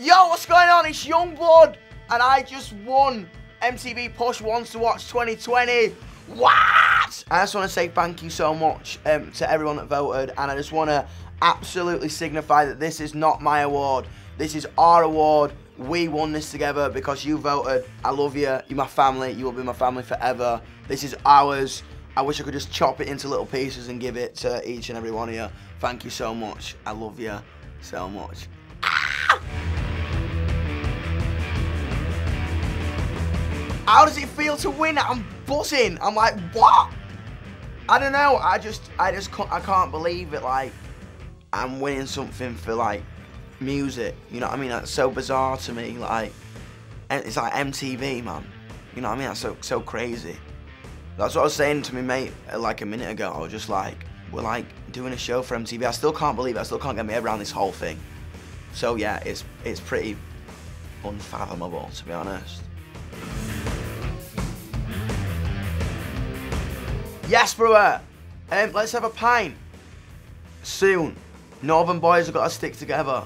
Yo, what's going on? It's YUNGBLUD, and I just won MTV Push Ones to Watch 2020. What? I just want to say thank you so much um, to everyone that voted, and I just want to absolutely signify that this is not my award. This is our award. We won this together because you voted. I love you. You're my family. You will be my family forever. This is ours. I wish I could just chop it into little pieces and give it to each and every one of you. Thank you so much. I love you so much. How does it feel to win? I'm buzzing. I'm like, what? I don't know. I just, I just, can't, I can't believe it. Like, I'm winning something for like music. You know what I mean? That's so bizarre to me. Like, it's like MTV, man. You know what I mean? That's so, so crazy. That's what I was saying to me, mate, like a minute ago. I was just like, we're like doing a show for MTV. I still can't believe it. I still can't get my head around this whole thing. So yeah, it's it's pretty unfathomable to be honest. Yes, brewer. Um, let's have a pint. Soon. Northern boys have got to stick together.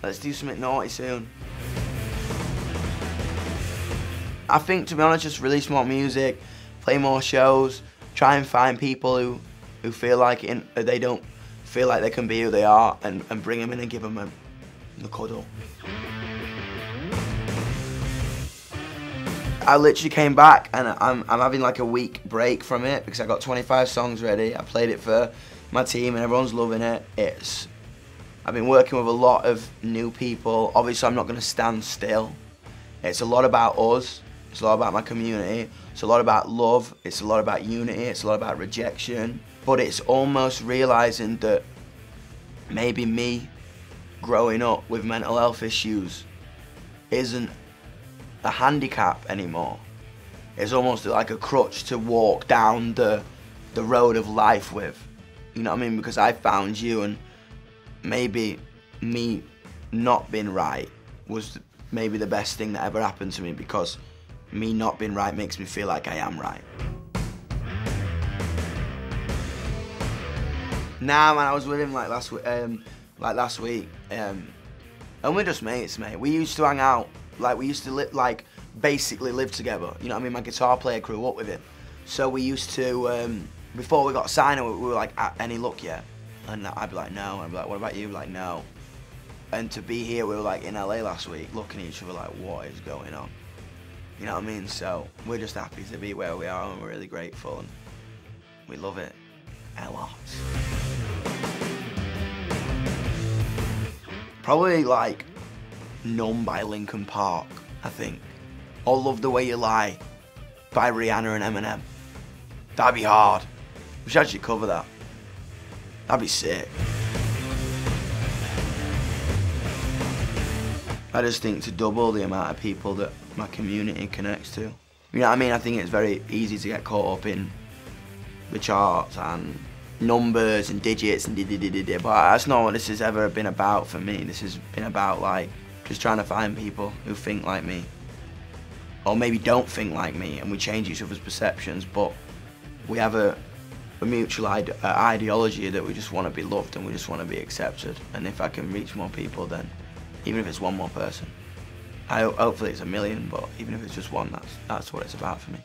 Let's do something naughty soon. I think, to be honest, just release more music, play more shows, try and find people who, who feel like in, they don't feel like they can be who they are, and, and bring them in and give them a, a cuddle. I literally came back and I'm, I'm having like a week break from it because I got 25 songs ready. I played it for my team and everyone's loving it. It's I've been working with a lot of new people. Obviously, I'm not going to stand still. It's a lot about us. It's a lot about my community. It's a lot about love. It's a lot about unity. It's a lot about rejection. But it's almost realizing that maybe me growing up with mental health issues isn't a handicap anymore. It's almost like a crutch to walk down the the road of life with. You know what I mean? Because I found you and maybe me not being right was maybe the best thing that ever happened to me because me not being right makes me feel like I am right. Nah, man, I was with him like last week. Um, like last week, um, and we're just mates, mate. We used to hang out like we used to live, like basically live together. You know what I mean? My guitar player grew up with him, so we used to um, before we got signed. We were like, any luck yet? And I'd be like, no. I'd be like, what about you? Like, no. And to be here, we were like in LA last week, looking at each other like, what is going on? You know what I mean? So we're just happy to be where we are, and we're really grateful, and we love it a lot. Probably like Numb by Linkin Park, I think. Or Love the Way You Lie by Rihanna and Eminem. That'd be hard. We should actually cover that. That'd be sick. I just think to double the amount of people that my community connects to. You know what I mean? I think it's very easy to get caught up in the charts and numbers and digits and di di di di, di. but that's not what this has ever been about for me. This has been about like just trying to find people who think like me. Or maybe don't think like me and we change each other's perceptions, but we have a, a mutual ide ideology that we just want to be loved and we just want to be accepted. And if I can reach more people, then even if it's one more person, I, hopefully it's a million, but even if it's just one, that's, that's what it's about for me.